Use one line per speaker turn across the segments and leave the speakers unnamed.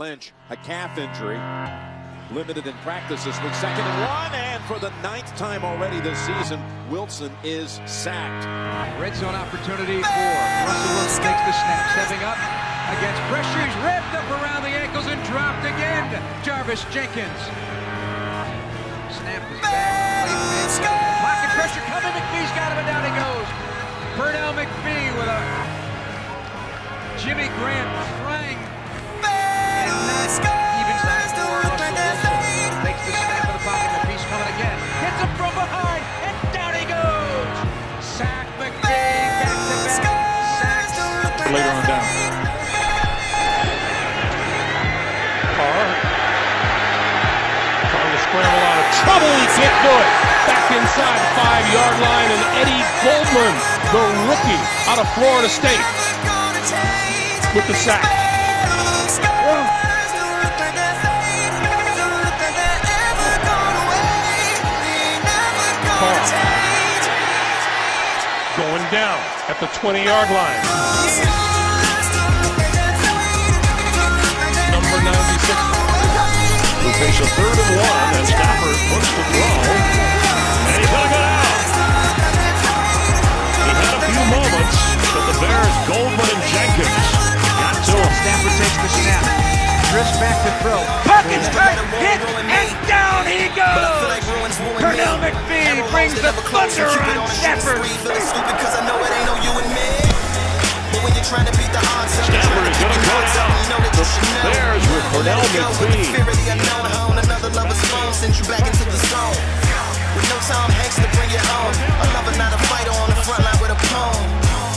Lynch, a calf injury. Limited in practice this week. Second and one, and for the ninth time already this season, Wilson is sacked.
Red zone opportunity for Russell Wilson takes the snap, stepping up against pressure. He's ripped up around the ankles and dropped again. Jarvis Jenkins. Snap is back. Pocket pressure coming. McPhee's got him, and down he goes. Pernell McPhee with a Jimmy Graham trying
later on down. Carr. Trying to scramble out of trouble. He can't do it. Back inside the five-yard line, and Eddie Goldman, the rookie out of Florida State, with the sack. Down at the 20-yard line. Number 96 will face a third and one as Stafford wants to throw. And he's going to go down. He had a few moments, but the Bears, Goldman and Jenkins got to him.
Stafford takes the snap. Drifts back to throw. Pockets tight. Hit. And down he goes. Pernell McPhee brings the thunder on Stafford.
Stafford is going to go down. The Bears with Pernell McPhee.
With no Tom Hanks to bring you home. A lover, not a fighter on the front line with a poem.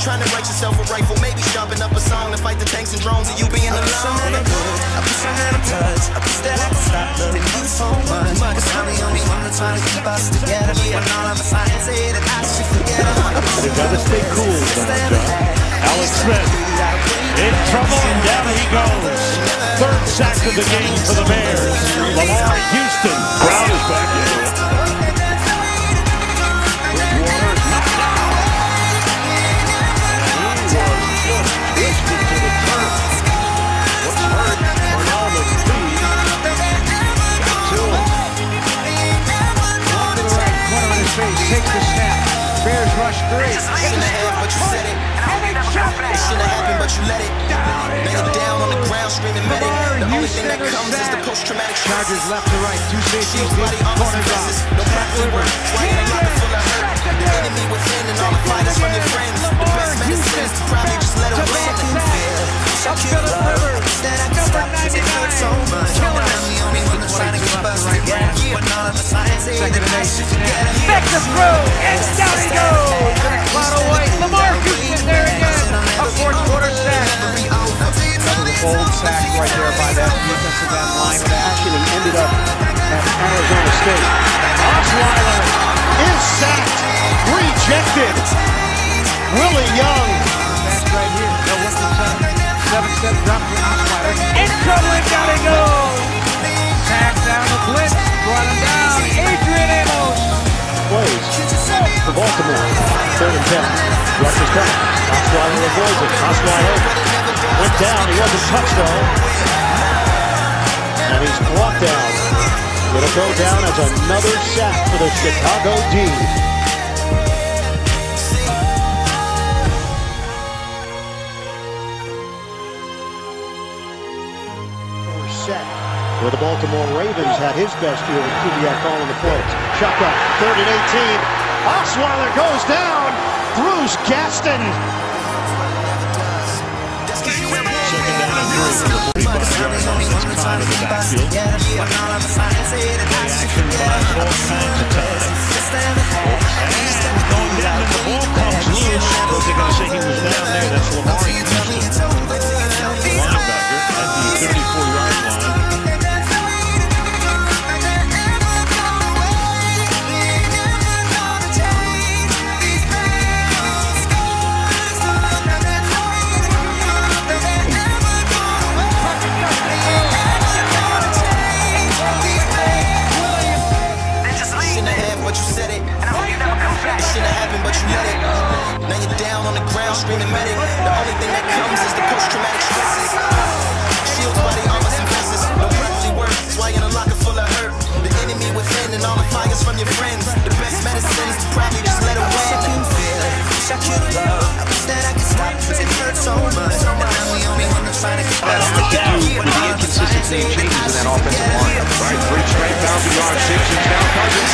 Trying to write yourself a rifle, maybe sharpen up a song to fight the tanks and drones and you being alone. I wish I had a touch. I wish that I could stop loving you so much. Cause I'm the only one that's trying to keep us together. When all of us I say that I should forget
You gotta stay cool, John. Smith in trouble, and down he goes. Third sack of the game for the Bears. Lamar Houston. Brown is back into
let it. Lay it down on the ground, screaming medic. The only thing that comes is the post-traumatic stress.
Chargers left to right, two safeties,
body
corners off.
confesses. No practice work. Why in a locker full of hurt? The enemy within and all the fighters from your friends. The best medicine is to probably just let them win.
Up Philip Rivers, number 99, killing Second and eight. Back to throw, and State.
Osweiler is sacked, rejected. Willie Young
Back right? Seven step drop to Osweiler. In trouble, down he goes. Sack down the blitz. Brought him down. Adrian Amos.
plays for Baltimore. Third and ten. Rush is coming. Osweiler avoids it. Osweiler went down. He wasn't touched though. And he's brought down. It'll go down as another sack for the Chicago D. set where the Baltimore Ravens had his best year with Kubiak calling the plays. Shotgun, third and 18. Osweiler goes down. Bruce Gaston. Second down and three from the 45-yard line. Time in the backfield. Buys Now you're down on the ground screaming medic. The
only
thing that comes is the post traumatic stresses. Body
and. No why in a locker full of hurt. The enemy within and all the fires from your friends. The best medicine is to probably just let it win. I can feel
it. Wish I could love. I wish that I could stop. Cause it hurts so much. And I'm the only one that's trying to get past. The
inconsistency and changes in that offensive line. Right, three straight thousand yard six. and now
Cousins.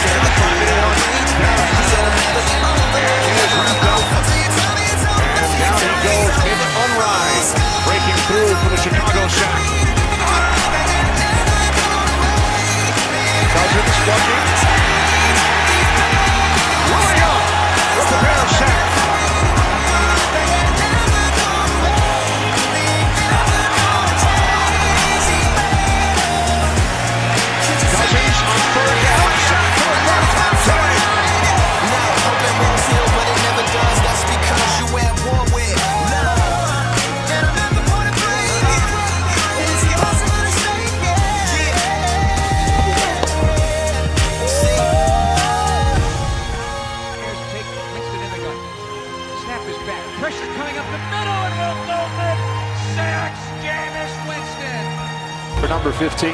number 15.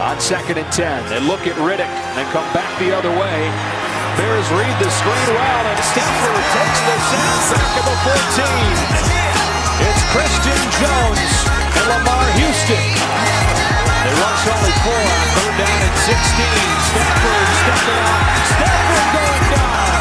On second and 10, they look at Riddick and come back the other way. Bears read the screen well, and Stafford takes the sack back of the 14. It's Christian Jones and Lamar Houston. They run solid four on third down at 16. Stafford stepping up. Stafford going down.